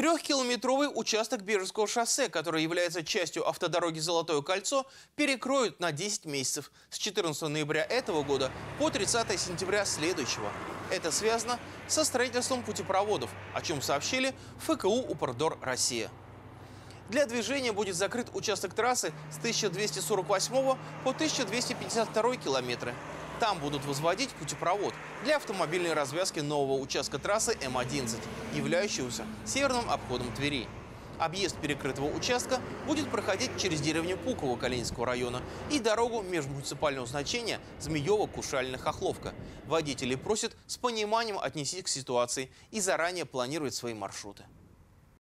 Трехкилометровый участок Бежевского шоссе, который является частью автодороги «Золотое кольцо», перекроют на 10 месяцев с 14 ноября этого года по 30 сентября следующего. Это связано со строительством путепроводов, о чем сообщили ФКУ «Упордор Россия». Для движения будет закрыт участок трассы с 1248 по 1252 километры. Там будут возводить путепровод для автомобильной развязки нового участка трассы М-11, являющегося северным обходом Твери. Объезд перекрытого участка будет проходить через деревню Пуково Калининского района и дорогу межмуниципального значения Змеево-Кушалина-Хохловка. Водители просят с пониманием отнестись к ситуации и заранее планировать свои маршруты.